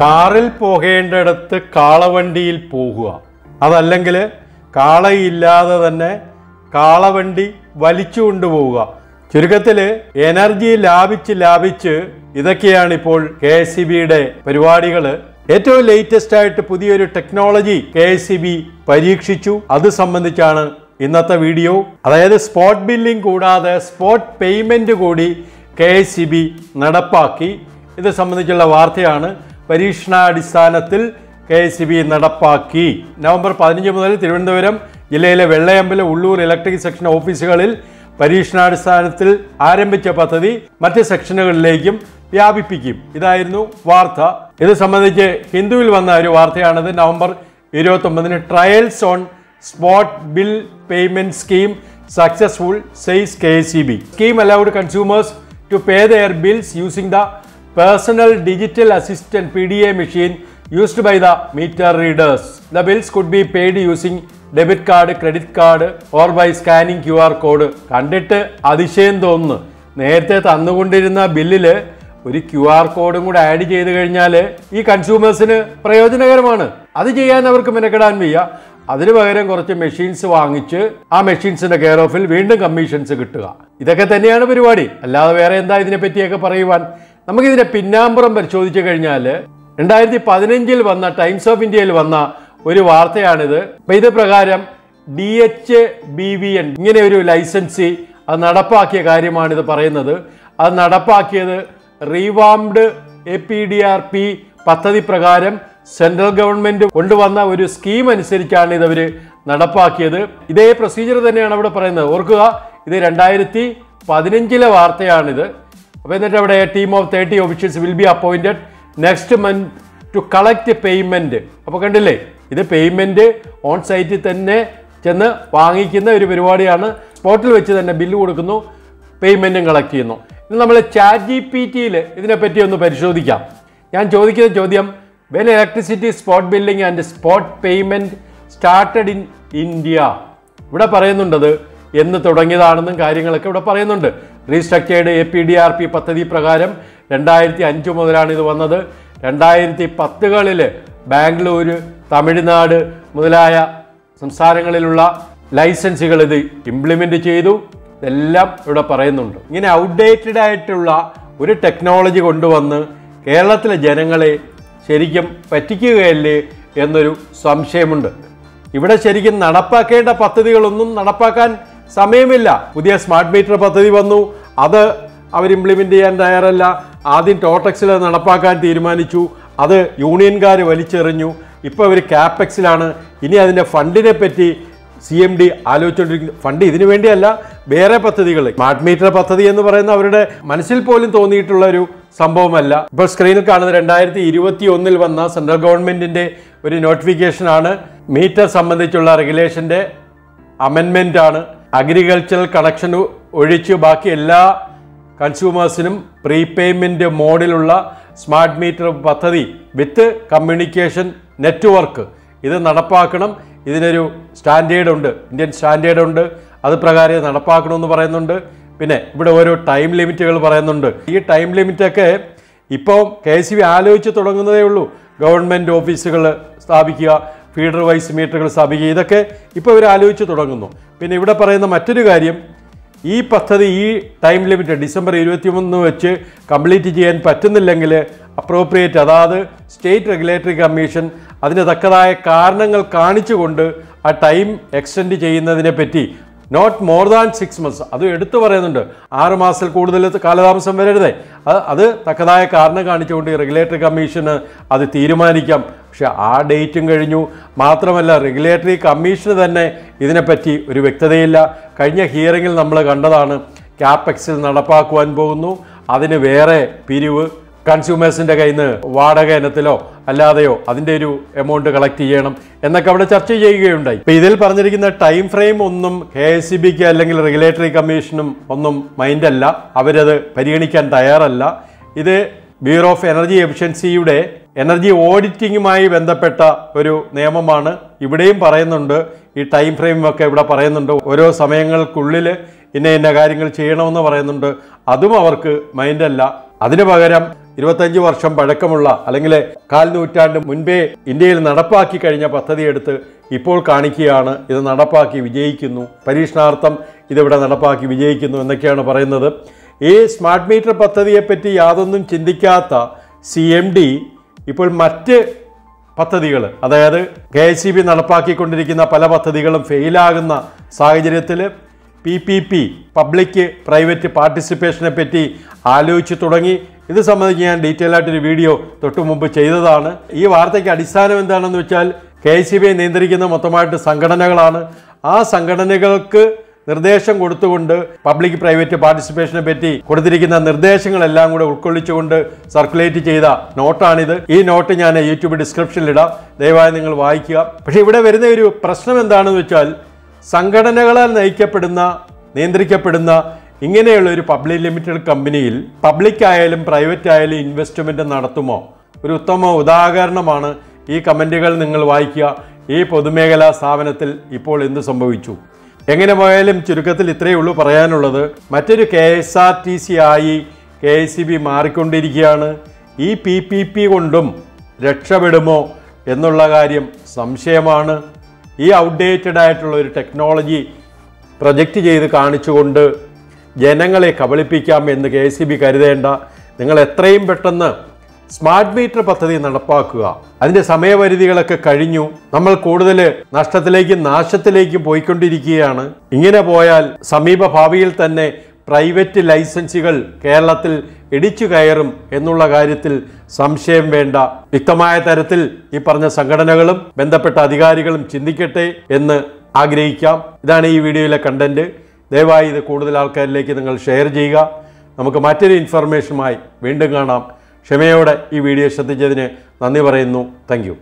കാറിൽ പോകേണ്ടിടത്ത് കാളവണ്ടിയിൽ പോകുക. അതല്ലെങ്കിൽ കാളയില്ലാതെ തന്നെ കാളവണ്ടി വലിച്ചു കൊണ്ടുപോവുക. ചുരുക്കത്തിൽ എനർജി ലാഭിച്ച് ലാഭിച്ച് ഇതൊക്കെയാണ് ഇപ്പോൾ കെ എസ് സി ബിയുടെ പരിപാടികൾ ഏറ്റവും ലേറ്റസ്റ്റ് ആയിട്ട് പുതിയൊരു technology K S C B പരീക്ഷിച്ചു. അത് സംബന്ധിച്ചാണ് ഇന്നത്തെ വീഡിയോ. അതായത് സ്പോട്ട് ബില്ലിംഗ് കൂടാതെ സ്പോട്ട് പേയ്മെന്റ് കൂടി കെ എസ് സി ബി നടപ്പാക്കി. ഇത് സംബന്ധിച്ചുള്ള വാർത്തയാണ്. പരീക്ഷണാടിസ്ഥാനത്തിൽ കെ എസ് ബി നടപ്പാക്കി. നവംബർ പതിനഞ്ച് മുതൽ തിരുവനന്തപുരം ജില്ലയിലെ വെള്ളയമ്പലം ഉള്ളൂർ ഇലക്ട്രിക് സെക്ഷൻ ഓഫീസുകളിൽ പരീക്ഷണാടിസ്ഥാനത്തിൽ ആരംഭിച്ച പദ്ധതി മറ്റ് സെക്ഷനുകളിലേക്കും വ്യാപിപ്പിക്കും. ഇതായിരുന്നു വാർത്ത. ഇത് സംബന്ധിച്ച് ഹിന്ദുവിൽ വന്ന ഒരു വാർത്തയാണിത്. November ഇരുപത്തൊമ്പതിന് trials on spot bill payment scheme successful says K S C B. Scheme allowed consumers to pay their bills using the personal digital assistant a machine used by the meter readers the bills could be paid using debit card credit card or by scanning Q R code കണ്ടിട്ട് അതിശയം തോന്നുന്നു. നേരത്തെ തന്നുകൊണ്ടിരുന്ന ബില്ലിൽ ഒരു Q R കോഡും കൂടെ add ചെയ്ത് കഴിഞ്ഞാൽ ഈ കൺസ്യൂമേഴ്സിന് പ്രയോജനകരമാണ്. അത് ചെയ്യാൻ അവർക്ക് മെനക്കെടാൻ വയ്യ. അതിന് പകരം കുറച്ച് മെഷീൻസ് വാങ്ങിച്ച് ആ മെഷീൻസിന്റെ കെയർ ഓഫിൽ വീണ്ടും കമ്മീഷൻസ് കിട്ടുക. ഇതൊക്കെ തന്നെയാണ് പരിപാടി. അല്ലാതെ വേറെ എന്താ ഇതിനെ പറ്റിയൊക്കെ പറയുവാൻ? നമുക്കിതിന്റെ പിന്നാമ്പുറം പരിശോധിച്ചു കഴിഞ്ഞാൽ രണ്ടായിരത്തി പതിനഞ്ചിൽ വന്ന ടൈംസ് ഓഫ് ഇന്ത്യയിൽ വന്ന ഒരു വാർത്തയാണിത്. അപ്പം ഇത് പ്രകാരം D H B V N ഇങ്ങനെ ഒരു ലൈസൻസി അത് നടപ്പാക്കിയ കാര്യമാണിത് പറയുന്നത്. അത് നടപ്പാക്കിയത് revamped A P D R P പദ്ധതി പ്രകാരം സെൻട്രൽ ഗവൺമെന്റ് കൊണ്ടുവന്ന ഒരു സ്കീം അനുസരിച്ചാണ് ഇതവർ നടപ്പാക്കിയത്. ഇതേ പ്രൊസീജിയർ തന്നെയാണ് അവിടെ പറയുന്നത്. ഓർക്കുക ഇത് രണ്ടായിരത്തി പതിനഞ്ചിലെ വാർത്തയാണിത്. അപ്പോൾ എന്നിട്ട് അവിടെ team of thirty officials will be appointed next month to collect payment അപ്പോൾ കണ്ടില്ലേ? ഇത് പേയ്മെന്റ് ഓൺ സൈറ്റിൽ തന്നെ ചെന്ന് വാങ്ങിക്കുന്ന ഒരു പരിപാടിയാണ്. സ്പോട്ടിൽ വെച്ച് തന്നെ ബില്ല് കൊടുക്കുന്നു പേയ്മെന്റും കളക്ട് ചെയ്യുന്നു. ഇനി നമ്മൾ ചാറ്റ് ജി പി ടിയിൽ ഇതിനെപ്പറ്റി ഒന്ന് പരിശോധിക്കാം. ഞാൻ ചോദിക്കുന്ന ചോദ്യം when electricity spot billing and spot payment started in India ഇവിടെ പറയുന്നുണ്ടത് എന്ന് തുടങ്ങിയതാണെന്നും കാര്യങ്ങളൊക്കെ ഇവിടെ പറയുന്നുണ്ട്. Restructured A P D R P പദ്ധതി പ്രകാരം രണ്ടായിരത്തി അഞ്ച് മുതലാണ് ഇത് വന്നത്. രണ്ടായിരത്തി പത്തുകളിൽ ബാംഗ്ലൂർ തമിഴ്നാട് മുതലായ സംസ്ഥാനങ്ങളിലുള്ള ലൈസൻസുകൾ ഇത് ഇംപ്ലിമെന്റ് ചെയ്തു. ഇതെല്ലാം ഇവിടെ പറയുന്നുണ്ട്. ഇങ്ങനെ ഔട്ട്ഡേറ്റഡ് ആയിട്ടുള്ള ഒരു ടെക്നോളജി കൊണ്ടുവന്ന് കേരളത്തിലെ ജനങ്ങളെ ശരിക്കും പറ്റിക്കുകയല്ലേ എന്നൊരു സംശയമുണ്ട്. ഇവിടെ ശരിക്കും നടപ്പാക്കേണ്ട പദ്ധതികളൊന്നും നടപ്പാക്കാൻ സമയമില്ല. പുതിയ സ്മാർട്ട് മീറ്റർ പദ്ധതി വന്നു. അത് അവർ ഇംപ്ലിമെന്റ് ചെയ്യാൻ തയ്യാറല്ല. ആദ്യം ടോട്ടക്സിൽ നടപ്പാക്കാൻ തീരുമാനിച്ചു. അത് യൂണിയൻകാർ വലിച്ചെറിഞ്ഞു. ഇപ്പോൾ അവർ ക്യാപെക്സിലാണ് ഇനി അതിന്റെ ഫണ്ടിനെ പറ്റി സി എം ഡി ആലോചിച്ചുകൊണ്ടിരിക്കുന്നു ഫണ്ട് ഇതിനു വേണ്ടിയല്ല വേറെ പദ്ധതികൾ. സ്മാർട്ട് മീറ്റർ പദ്ധതി എന്ന് പറയുന്ന അവരുടെ മനസ്സിൽ പോലും തോന്നിയിട്ടുള്ള ഒരു സംഭവമല്ല. ഇപ്പോൾ സ്ക്രീനിൽ കാണുന്ന രണ്ടായിരത്തി ഇരുപത്തി ഒന്നിൽ വന്ന സെൻട്രൽ ഗവൺമെന്റിന്റെ ഒരു നോട്ടിഫിക്കേഷനാണ് മീറ്റർ സംബന്ധിച്ചുള്ള റെഗുലേഷന്റെ അമെൻമെന്റ് ആണ്. അഗ്രികൾച്ചറൽ കണക്ഷൻ ഒഴിച്ച് ബാക്കി എല്ലാ കൺസ്യൂമേഴ്സിനും പ്രീപേയ്മെന്റ് മോഡിലുള്ള സ്മാർട്ട് മീറ്റർ പദ്ധതി വിത്ത് കമ്മ്യൂണിക്കേഷൻ നെറ്റ്വർക്ക്. ഇത് നടപ്പാക്കണം. ഇതിനൊരു സ്റ്റാൻഡേർഡ് ഉണ്ട് ഇന്ത്യൻ സ്റ്റാൻഡേർഡ് ഉണ്ട് അത് പ്രകാരം നടപ്പാക്കണമെന്ന് പറയുന്നുണ്ട്. പിന്നെ ഇവിടെ ഓരോ ടൈം ലിമിറ്റുകൾ പറയുന്നുണ്ട്. ഈ ടൈം ലിമിറ്റൊക്കെ ഇപ്പോൾ കെ എസ് ബി ആലോചിച്ച് തുടങ്ങുന്നതേ ഉള്ളൂ. ഗവൺമെന്റ് ഓഫീസുകൾ സ്ഥാപിക്കുക ഫീഡർ വൈസ് മീറ്ററുകൾ സ്ഥാപിക്കുക. ഇതൊക്കെ ഇപ്പോൾ ഇവർ ആലോചിച്ച് തുടങ്ങുന്നു. പിന്നെ ഇവിടെ പറയുന്ന മറ്റൊരു കാര്യം ഈ പദ്ധതി ഈ ടൈം ലിമിറ്റ് ഡിസംബർ ഇരുപത്തിമൂന്ന് വെച്ച് കംപ്ലീറ്റ് ചെയ്യാൻ പറ്റുന്നില്ലെങ്കിൽ അപ്രോപ്രിയേറ്റ് അതായത് സ്റ്റേറ്റ് റെഗുലേറ്ററി കമ്മീഷൻ അതിന് തക്കതായ കാരണങ്ങൾ കാണിച്ചുകൊണ്ട് ആ ടൈം എക്സ്റ്റെൻഡ് ചെയ്യുന്നതിനെ പറ്റി not more than six months അത് എടുത്തു പറയുന്നുണ്ട്. ആറ് മാസത്തിൽ കൂടുതൽ കാലതാമസം വരരുതേ. അത് അത് തക്കതായ കാരണം കാണിച്ചുകൊണ്ട് റെഗുലേറ്ററി കമ്മീഷന് അത് തീരുമാനിക്കാം. പക്ഷെ ആ ഡേറ്റും കഴിഞ്ഞു. മാത്രമല്ല റെഗുലേറ്ററി കമ്മീഷന് തന്നെ ഇതിനെപ്പറ്റി ഒരു വ്യക്തതയില്ല. കഴിഞ്ഞ ഹിയറിങ്ങിൽ നമ്മൾ കണ്ടതാണ്. ക്യാപെക്സിൽ നടപ്പാക്കുവാൻ പോകുന്നു. അതിന് വേറെ പിരിവ് കൺസ്യൂമേഴ്സിന്റെ കയ്യിൽ നിന്ന് വാടക ഇനത്തിലോ അല്ലാതെയോ അതിന്റെ ഒരു എമൗണ്ട് കളക്ട് ചെയ്യണം എന്നൊക്കെ അവിടെ ചർച്ച ചെയ്യുകയുണ്ടായി. ഇപ്പം ഇതിൽ പറഞ്ഞിരിക്കുന്ന ടൈം ഫ്രെയിം ഒന്നും കെ എസ് സി ബിക്ക് അല്ലെങ്കിൽ റെഗുലേറ്ററി കമ്മീഷനും ഒന്നും മൈൻഡല്ല അവരത് പരിഗണിക്കാൻ തയ്യാറല്ല. ഇത് ബ്യൂറോ ഓഫ് എനർജി എഫിഷ്യൻസിയുടെ എനർജി ഓഡിറ്റിങ്ങുമായി ബന്ധപ്പെട്ട ഒരു നിയമമാണ്. ഇവിടെയും പറയുന്നുണ്ട്. ഈ ടൈം ഫ്രെയിം ഒക്കെ ഇവിടെ പറയുന്നുണ്ട്. ഓരോ സമയങ്ങൾക്കുള്ളിൽ ഇന്ന ഇന്ന കാര്യങ്ങൾ ചെയ്യണമെന്ന് പറയുന്നുണ്ട്. അതും അവർക്ക് മൈൻഡല്ല അതിനു പകരം ഇരുപത്തഞ്ച് വർഷം പഴക്കമുള്ള അല്ലെങ്കിൽ കാൽ നൂറ്റാണ്ട് മുൻപേ ഇന്ത്യയിൽ നടപ്പാക്കി കഴിഞ്ഞ പദ്ധതി എടുത്ത് ഇപ്പോൾ കാണിക്കുകയാണ്. ഇത് നടപ്പാക്കി വിജയിക്കുന്നു. പരീക്ഷണാർത്ഥം ഇതിവിടെ നടപ്പാക്കി വിജയിക്കുന്നു എന്നൊക്കെയാണ് പറയുന്നത്. ഈ സ്മാർട്ട് മീറ്റർ പദ്ധതിയെപ്പറ്റി യാതൊന്നും ചിന്തിക്കാത്ത സി എം ഡി ഇപ്പോൾ മറ്റ് പദ്ധതികൾ അതായത് കെ എസ് സി ബി നടപ്പാക്കിക്കൊണ്ടിരിക്കുന്ന പല പദ്ധതികളും ഫെയിലാകുന്ന സാഹചര്യത്തിൽ P P P public private പാർട്ടിസിപ്പേഷനെ പറ്റി ആലോചിച്ച് തുടങ്ങി. ഇത് സംബന്ധിച്ച് ഞാൻ ഡീറ്റെയിൽ ആയിട്ടൊരു വീഡിയോ തൊട്ടു മുമ്പ് ചെയ്തതാണ്. ഈ വാർത്തയ്ക്ക് അടിസ്ഥാനം എന്താണെന്ന് വെച്ചാൽ കെ സി ബി നിയന്ത്രിക്കുന്ന മൊത്തമായിട്ട് സംഘടനകളാണ്. ആ സംഘടനകൾക്ക് നിർദ്ദേശം കൊടുത്തുകൊണ്ട് പബ്ലിക് പ്രൈവറ്റ് പാർട്ടിസിപ്പേഷനെ പറ്റി കൊടുത്തിരിക്കുന്ന നിർദ്ദേശങ്ങളെല്ലാം കൂടെ ഉൾക്കൊള്ളിച്ചുകൊണ്ട് സർക്കുലേറ്റ് ചെയ്ത നോട്ടാണിത്. ഈ നോട്ട് ഞാൻ യൂട്യൂബ് ഡിസ്ക്രിപ്ഷനിലിടാം ദയവായി നിങ്ങൾ വായിക്കുക. പക്ഷേ ഇവിടെ വരുന്ന ഒരു പ്രശ്നം എന്താണെന്ന് വെച്ചാൽ സംഘടനകളാൽ നയിക്കപ്പെടുന്ന നിയന്ത്രിക്കപ്പെടുന്ന ഇങ്ങനെയുള്ള ഒരു പബ്ലിക് ലിമിറ്റഡ് കമ്പനിയിൽ പബ്ലിക് ആയാലും പ്രൈവറ്റ് ആയാലും ഇൻവെസ്റ്റ്മെന്റ് നടത്തുമോ? ഒരു ഉത്തമ ഉദാഹരണമാണ് ഈ കമന്റുകൾ നിങ്ങൾ വായിക്കുക. ഈ പൊതുമേഖലാ സ്ഥാപനത്തിൽ ഇപ്പോൾ എന്ത് സംഭവിച്ചു? എങ്ങനെ പോയാലും ചുരുക്കത്തിൽ ഇത്രയേ ഉള്ളൂ പറയാനുള്ളത്. മറ്റൊരു K S R T C ആയി കെ എസ് സി ബി മാറിക്കൊണ്ടിരിക്കുകയാണ്. ഈ പി പി പി കൊണ്ടും രക്ഷപ്പെടുമോ എന്നുള്ള കാര്യം സംശയമാണ്. ഈ ഔട്ട്ഡേറ്റഡ് ആയിട്ടുള്ള ഒരു ടെക്നോളജി പ്രൊജക്റ്റ് ചെയ്ത് കാണിച്ചുകൊണ്ട് ജനങ്ങളെ കബളിപ്പിക്കാം എന്ന് കെ എസ് ബി കരുതേണ്ട. നിങ്ങൾ എത്രയും പെട്ടെന്ന് സ്മാർട്ട് മീറ്റർ പദ്ധതി നടപ്പാക്കുക. അതിന്റെ സമയപരിധികളൊക്കെ കഴിഞ്ഞു. നമ്മൾ കൂടുതൽ നഷ്ടത്തിലേക്കും നാശത്തിലേക്കും പോയിക്കൊണ്ടിരിക്കുകയാണ്. ഇങ്ങനെ പോയാൽ സമീപ ഭാവിയിൽ തന്നെ പ്രൈവറ്റ് ലൈസൻസുകൾ കേരളത്തിൽ ഇടിച്ചു കയറും എന്നുള്ള കാര്യത്തിൽ സംശയം വേണ്ട. വ്യക്തമായ തരത്തിൽ ഈ പറഞ്ഞ സംഘടനകളും ബന്ധപ്പെട്ട അധികാരികളും ചിന്തിക്കട്ടെ എന്ന് ആഗ്രഹിക്കാം. ഇതാണ് ഈ വീഡിയോയിലെ കണ്ടന്റ് ദയവായി ഇത് കൂടുതൽ ആൾക്കാരിലേക്ക് നിങ്ങൾ ഷെയർ ചെയ്യുക. നമുക്ക് മറ്റൊരു ഇൻഫർമേഷനുമായി വീണ്ടും കാണാം. ക്ഷമയോടെ ഈ വീഡിയോ ശ്രദ്ധിച്ചതിന് നന്ദി പറയുന്നു. താങ്ക്